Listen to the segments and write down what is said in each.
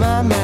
my mind.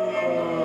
Música